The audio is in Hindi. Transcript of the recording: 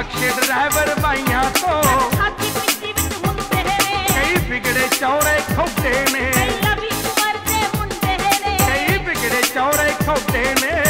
बख्शे ड्राइवर भाइया को कई बिगड़े चौड़े खोटे ने। कई बिगड़े चौड़े खोटे ने।